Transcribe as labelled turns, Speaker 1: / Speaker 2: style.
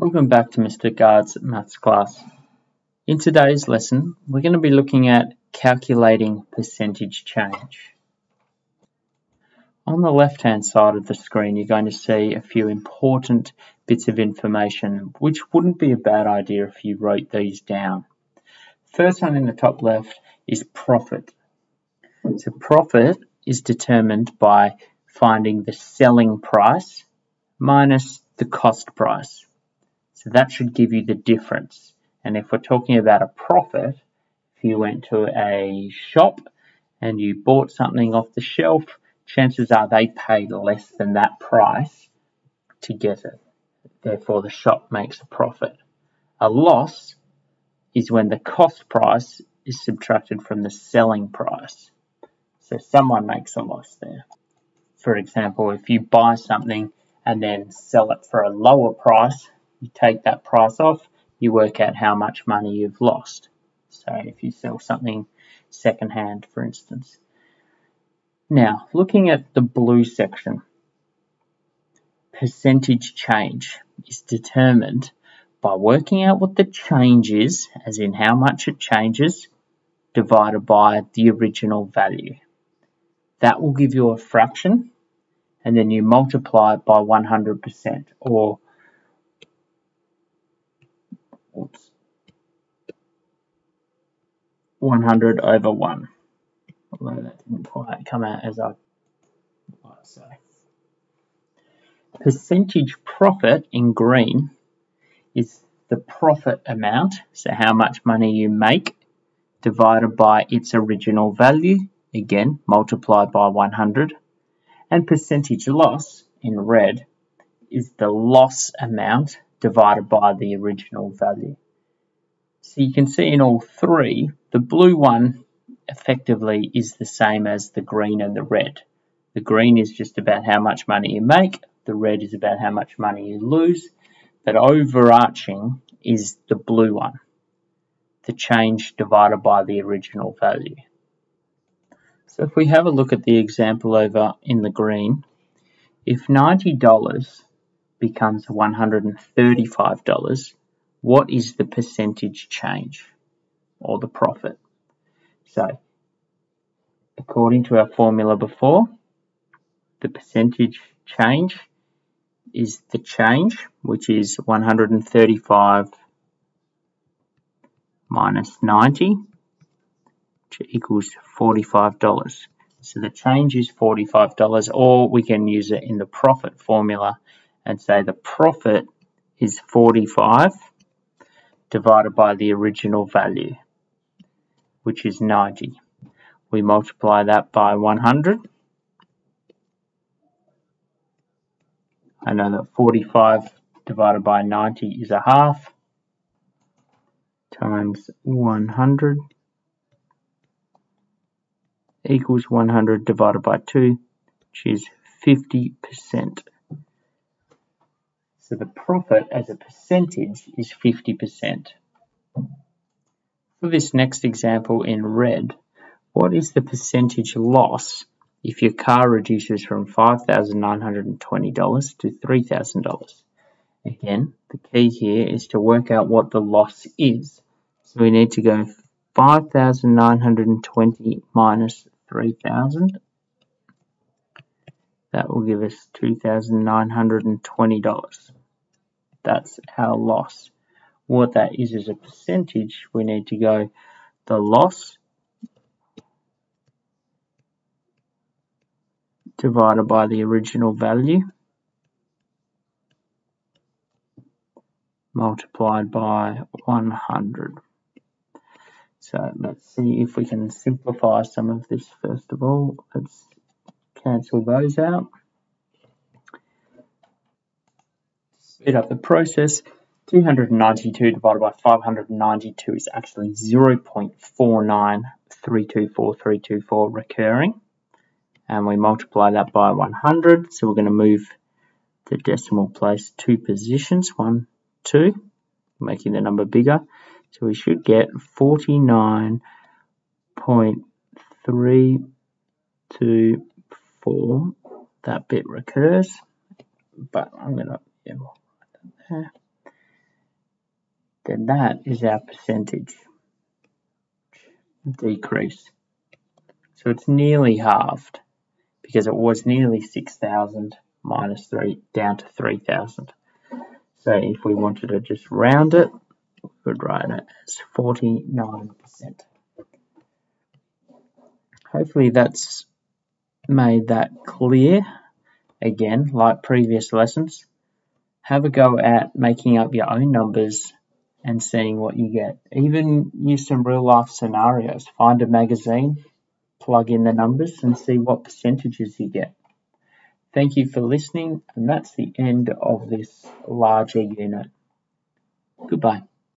Speaker 1: Welcome back to Mr. Gard's maths class. In today's lesson, we're going to be looking at calculating percentage change. On the left hand side of the screen, you're going to see a few important bits of information, which wouldn't be a bad idea if you wrote these down. First one in the top left is profit. So profit is determined by finding the selling price minus the cost price. So that should give you the difference. And if we're talking about a profit, if you went to a shop and you bought something off the shelf, chances are they paid less than that price to get it. Therefore, the shop makes a profit. A loss is when the cost price is subtracted from the selling price. So someone makes a loss there. For example, if you buy something and then sell it for a lower price you take that price off, you work out how much money you've lost. So if you sell something secondhand, for instance. Now, looking at the blue section, percentage change is determined by working out what the change is, as in how much it changes, divided by the original value. That will give you a fraction, and then you multiply it by 100%, or 100 over 1. Although that didn't quite come out as I might say. Percentage profit in green is the profit amount, so how much money you make, divided by its original value, again multiplied by 100. And percentage loss in red is the loss amount divided by the original value. So you can see in all three, the blue one effectively is the same as the green and the red. The green is just about how much money you make, the red is about how much money you lose, but overarching is the blue one, the change divided by the original value. So if we have a look at the example over in the green, if $90 becomes $135, what is the percentage change or the profit? So, according to our formula before, the percentage change is the change, which is 135 minus 90, which equals $45. So the change is $45, or we can use it in the profit formula and say the profit is 45 divided by the original value, which is 90. We multiply that by 100. I know that 45 divided by 90 is a half times 100 equals 100 divided by 2, which is 50%. So the profit as a percentage is 50%. For this next example in red, what is the percentage loss if your car reduces from $5,920 to $3,000? Again, the key here is to work out what the loss is. So we need to go 5,920 minus 3,000. That will give us $2,920 that's our loss. What that is is a percentage. We need to go the loss divided by the original value multiplied by 100. So let's see if we can simplify some of this first of all. Let's cancel those out. Speed up the process, 292 divided by 592 is actually 0.49324 recurring. And we multiply that by 100. So we're going to move the decimal place two positions, one, two, making the number bigger. So we should get 49.324. That bit recurs, but I'm going to, yeah, then that is our percentage decrease. So it's nearly halved because it was nearly 6,000 minus 3 down to 3,000. So if we wanted to just round it, we would write it as 49%. Hopefully that's made that clear. Again, like previous lessons, have a go at making up your own numbers and seeing what you get. Even use some real life scenarios. Find a magazine, plug in the numbers and see what percentages you get. Thank you for listening and that's the end of this larger unit. Goodbye.